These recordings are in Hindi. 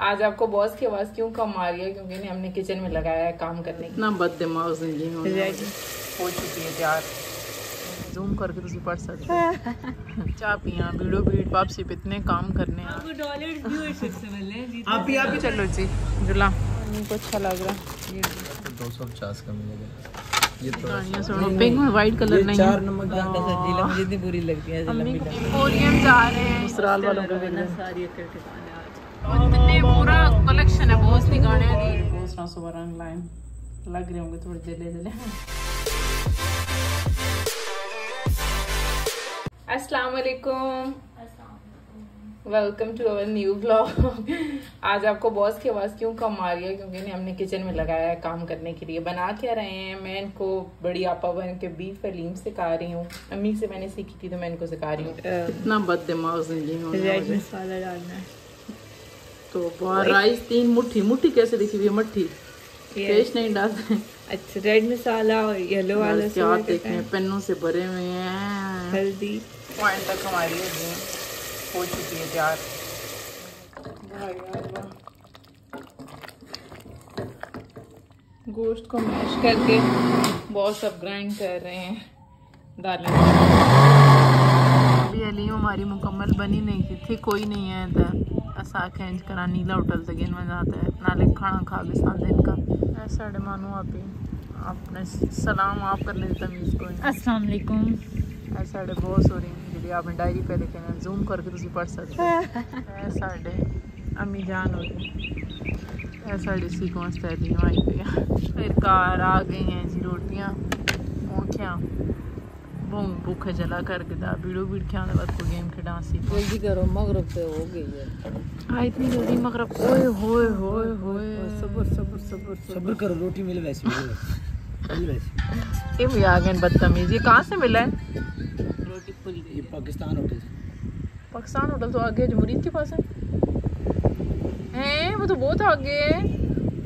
आज आपको बॉस की आवाज़ क्यों कम आ रही है? क्योंकि इन्हें हमने किचन में लगाया है काम करने इतना बद दिमाग ज़िंदगी हो चुकी है तैयार जूम करके तुम पढ़ सकते हो। चाह पिया वीडियो बीट वापसी पे इतने काम करने हैं। आप ही आप ही चलो जी जुला। इनको अच्छा लग रहा। है दो सौ पचास का मिलेगा। ये तो सुनो पिंक में वाइट कलर नहीं है। नमक डाल के सब्ज़ी ला मुझे इतनी बुरी लगती है को जा रहे हैं। ससुराल वालों को भी सारी ठिकाने इतने पूरा कलेक्शन है बहुत सी गाड़ियाँ बहुत सुबह रंग लाइन लग रहे होंगे थोड़े जले जले। अस्सलाम वालेकुम welcome to our new blog आज आपको बॉस की आवाज़ क्यों कम आ रही है? क्योंकि इन्हें हमने किचन में लगाया है काम करने के लिए। बना क्या रहे हैं? मैं इनको बड़ी आपा बन के बीफ हलीम सिखा रही हूँ। अम्मी से मैंने सीखी थी तो मैं इनको सिखा रही हूँ। इतना बद दिमाग ज़िंदगी रेड मसाला डालना है। तो राइस तीन मुट्ठी मुट्ठी कैसे दिखी हुई मट्ठी? पेस्ट नहीं डालते अच्छा रेड मसाला और येलो वाला क्या देखते हैं पेनों से भरे हुए हैं। हल्दी पॉइंट तक हमारी हो चुकी है तैयार। यार गोश्त को मैश करके बहुत सब ग्राइंड कर रहे हैं दालें। अली अली हमारी मुकम्मल बनी नहीं थी थी कोई नहीं है तो असा खेंच करा नीला उठल तक इन में जाता है नाले खाना खा के साथ दिन का ऐसा मानो आप ही आपने सलाम आप कर ले तमीज़ को अस्सलाम वालेकुम ਇਹ ਸਾਡੇ ਬਹੁਤ ਸੋਰੀ ਜਿਹੜੀ ਆਪਣੀ ਡਾਇਰੀ ਪੇ ਲਿਖੇ ਨੇ ਜ਼ੂਮ ਕਰਕੇ ਤੁਸੀਂ ਪੜ ਸਕਦੇ ਹੋ ਇਹ ਸਾਡੇ ਅੰਮੀ ਜਾਨ ਹੋ ਗਈ ਇਹ ਸਾਡੀ ਸੀਕੁਐਂਸ ਤੇ ਦੀ ਮਾਈ ਪਿਆ ਫਿਰ ਕਾਰ ਆ ਗਈ हैं जी रोटियां ਹੁਣ क्या बहुत भूख जला करके दा वीडियो वीड क्या बाद को गेम खेड़ा सी जल्दी करो मगरब पे हो गई है। हाँ इतनी जल्दी मगरब ओए होए होए होए सब्र सब्र सब्र सब्र। करो रोटी मिले वैसी मिले वैसी ये भी आ गए बदतमीज। ये कहाँ से मिला है? रोटी फुल ये पाकिस्तान होटल से। पाकिस्तान होटल तो आगे जमहूरियत के पास है हैं वो तो बहुत आगे है।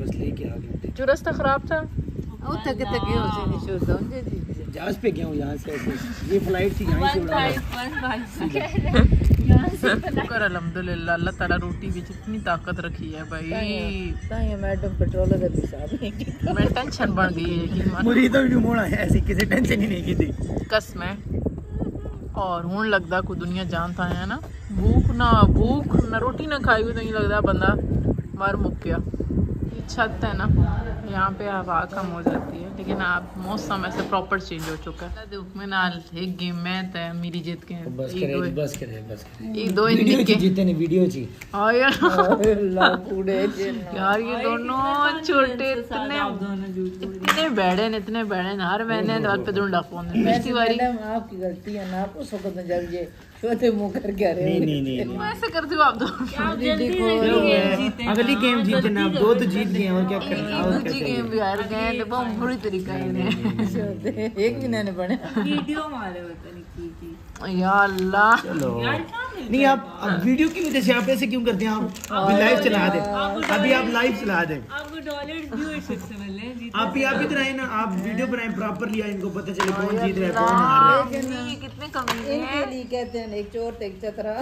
बस लेके आ गए। जो रास्ता खराब था। ओ तक तक हो से निशो दो जी जी जहाज़ पे गया हूँ यहाँ से ये फ़्लाइट थी यहाँ से उड़ा। शुक्र अलहमदुल्ला अल्लाह ताला रोटी में इतनी ताकत रखी है भाई मैडम पेट्रोल मैं टेंशन बढ़ गई है कि मुझे तो भी मोड़ा है ऐसी किसी टेंशन ही नहीं की थी कसम है और हूँ लगदा कोई दुनिया जानता है ना भूख ना भूख ना रोटी ना खाई हुई तो नहीं लगता बंदा मर मुक गया ये छत है ना यहाँ पे हवा कम हो जाती है लेकिन आप मौसम ऐसे प्रॉपर चेंज हो चुका है। धूप में ना एक गेम में तय मेरी जीत के। बस करे बस करे बस करे। एक दो इनके ची जीते नहीं वीडियो ची हाँ यार। अल्लाह कूड़े यार ये दोनों छोटे इतने इतने बैठे ने इतने बैठे ने हर महीने दर पे ढूंढा फ़ोन पिछली बारी आपकी गलती है ना उस वक्त में जब नहीं नहीं नहीं नहीं। ऐसे करती हूँ आप अगली गेम जीते दो तो जीत गए और क्या करना और क्या दूसरी गेम भी हार गए हैं, बहुत बुरी तरीका है इन्हें। एक भी नहीं बने। या अल्लाह। चलो। नहीं आप अब वीडियो की वजह से आप ऐसे क्यों करते हैं? आप अभी लाइव चला दें। अभी आप लाइव चला दें। आप ही आप ही बनाए ना आप वीडियो बनाए प्रॉपरली इनको पता चले कौन जीत रहा है कौन हार रहा है। कितने कमी इनके लिए कहते हैं एक चोर तो एक चतरा।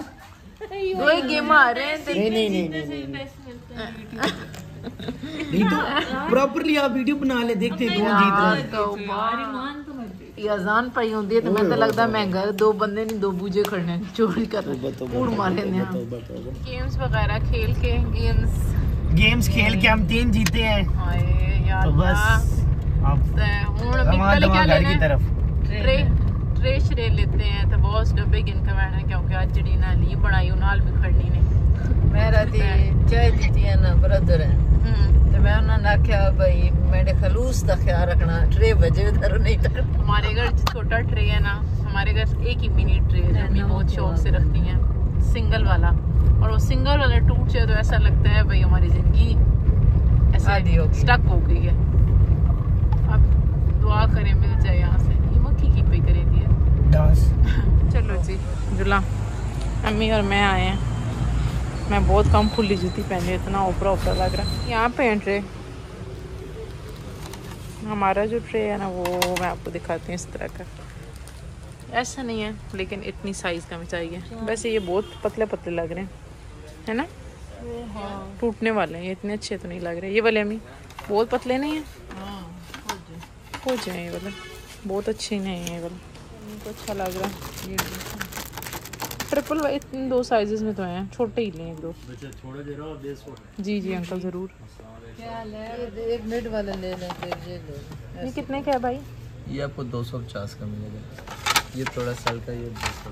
दो ही गेम आ रहे हैं नहीं नहीं नहीं नहीं नहीं। नहीं तो प्रॉपरली आप वीडियो बना ले देखते हैं कौन जीत रहा है। ये अजान पई होंदी है तो मैं तो लगदा मैं घर दो बंदे नहीं दो बूझे खड़ने हैं, चोरी कर कूड़ मारे ने। तौबा, तौबा। गेम्स वगैरह खेल के गेम्स खेल के हम तीन जीते हैं। तो बस अब ते घर की तरफ़। ट्रे ट्रे श्रे लेते हैं तो बहुत डब्बे गिन के बैठे क्योंकि आज जड़ी ना ली बनाई उनाल भी खड़नी ने मेरा दी चाय दी है ना ब्रदर है। तो मैं उन्होंने आख्या भाई मेरे खलूस का ख्याल रखना ट्रे बजे उधर नहीं हमारे घर छोटा ट्रे है ना हमारे घर एक ही मिनी ट्रे है मम्मी बहुत शौक से रखती हैं। सिंगल वाला। और वो सिंगल वाला टूट जाए तो ऐसा लगता है भाई हमारी ज़िंदगी हो ऐसे स्टक हो गई है। अब दुआ करें मिल जाए यहाँ से। ये मक्खी की पे करे दिए चलो जी जुला अम्मी और मैं आए हैं। मैं बहुत कम खुली जूती पहनी इतना ऊपरा ऊपरा लग रहा है। यहाँ पे है ट्रे। हमारा जो ट्रे है ना वो मैं आपको दिखाती हूँ इस तरह का। ऐसा नहीं है लेकिन इतनी साइज़ का भी चाहिए वैसे ये बहुत पतले पतले लग रहे हैं है ना? टूटने वाले हैं ये इतने अच्छे तो नहीं लग रहे। ये वाले अम्मी बहुत पतले नहीं हैं? हाँ हो जाए ये वाले। बहुत अच्छे नहीं है ये वाले। इनको अच्छा लग रहा है। ये ट्रिपल वाइट दो साइजेस में तो हैं छोटे ही लें एक दो। देश जी जी अंकल ज़रूर। क्या ले एक मिनट वाला ले लें फिर ले। ये कितने का है भाई? ये आपको दो सौ पचास का मिलेगा। ये थोड़ा साल का ये दो सौ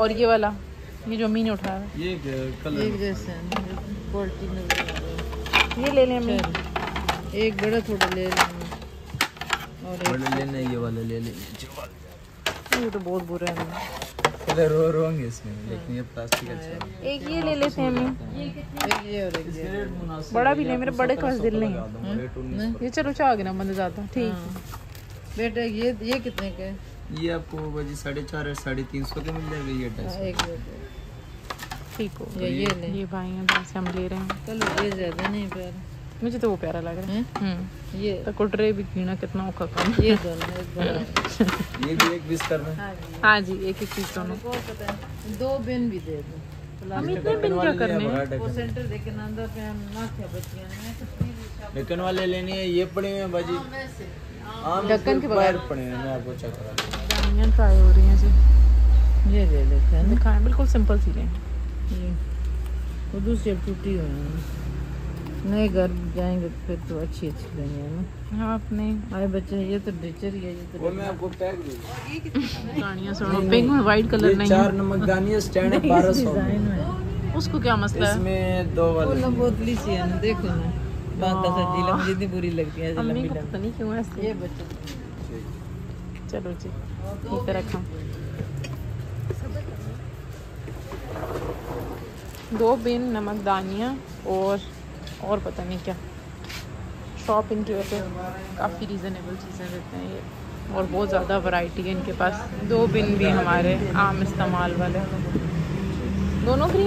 और ये वाला ये जो अम्मी ने उठाया है। ये कलर एक जैसे रहा है। ये ले लें एक बड़ा थोड़ा ले और एक बड़े लेने ये वाला ले लेंगे ये तो बहुत बुरे हैं। कलर होंगे इसमें लेकिन ये प्लास्टिक अच्छा है। एक ये ले लेते हैं एक ये और एक ये। बड़ा भी ले मेरे बड़े का दिल नहीं। है हाँ? ये चलो चाह गया बंद ज़्यादा ठीक। है। बेटा ये ये कितने का है? ये आपको बजी साढ़े चार साढ़े तीन सौ के मिल जाएगा ये हाँ, ये दे। ठीक हो ये ये ले। ये भाई हैं तो से हम ले रहे हैं। चलो ये ज़्यादा नहीं प्यार। मुझे तो वो प्यारा लग रहा है। हम्म। ये। तो कुटरे भी कीना कितना औखा काम ये दोनों ये भी एक बीस करना है। हाँ जी। एक एक पीस दोनों। को पता है दो बिन भी दे दो। हम इतने पिन क्या करने हैं? वो सेंटर देखे ना अंदर पे हम ना क्या बच्चियाँ ने कितनी भी वाले लेने हैं ये पड़े हुए हैं बाजी वैसे। आम ढक्कन के बाहर पड़े हैं मैं आपको चेक करा दूँगा। दानियाँ ट्राई हो रही हैं जी। ये ले लेते हैं दिखाएँ बिल्कुल सिंपल सी लें ये वो दूसरी अब टूटी हुई है। नए घर जाएँगे तो फिर तो अच्छी अच्छी लेंगे है ना। हाँ अपने। आए बच्चे ये तो डिचर ही है ये तो वो मैं आपको पैक दूँगा। गाड़ियाँ सुनो पिंक में वाइट कलर नहीं चार नमकदानी स्टैंड है बारह सौ में। उसको क्या मसला है? इसमें दो वो वाले। ना बोतली सी है ना देखो ना इतनी बुरी लगती है अम्मी को पता नहीं क्यों ऐसे। ये बच्चे चलो जी ठीक है रखा। दो बिन नमकदानियाँ और और पता नहीं क्या। शॉप इनकी वैसे काफ़ी रीज़नेबल चीज़ें देते हैं ये और बहुत ज़्यादा वैरायटी है इनके पास। दो बिन भी हमारे आम इस्तेमाल वाले। दोनों फ्री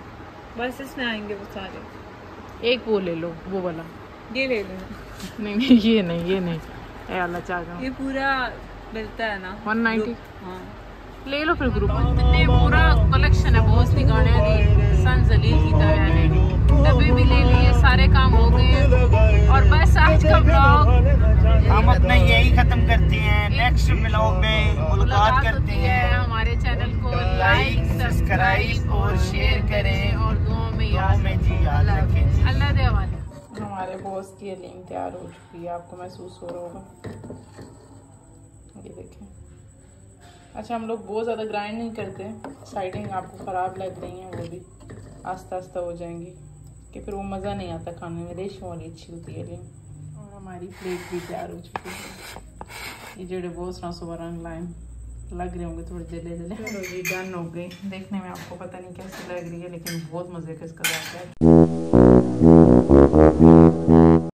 बस इसमें आएँगे वो सारे। एक वो ले लो वो वाला। ये ले लो। नहीं नहीं ये नहीं ये नहीं। ए अल्लाह चाह ये पूरा मिलता है ना? 190 हाँ। ले लो फिर ग्रुप में। पूरा कलेक्शन है बहुत सी गाने सन जलील और बस आज का ब्लॉग हम अपना यही खत्म करते हैं। नेक्स्ट ब्लॉग में मुलाकात करते हैं। हमारे चैनल को लाइक सब्सक्राइब और शेयर करें। और दुआओं में याद में जी याद रखें अल्लाह दे हमारे। बॉस की लीम तैयार हो चुकी है। आपको महसूस हो रहा होगा। ये देखें। अच्छा हम लोग बहुत ज़्यादा ग्राइंड नहीं करते। साइडिंग आपको ख़राब लग रही हैं वो भी आस्ता आस्ता हो जाएँगी। कि फिर वो मज़ा नहीं आता खाने में। रेशम वाली अच्छी होती है लेकिन। और हमारी प्लेट भी तैयार हो चुकी है। ये जेड़े बहुत ना सुबह रंग लाए लग रहे होंगे थोड़े जले जले। जी डन हो गई। देखने में आपको पता नहीं कैसी लग रही है लेकिन बहुत मज़े का इसका जाता है।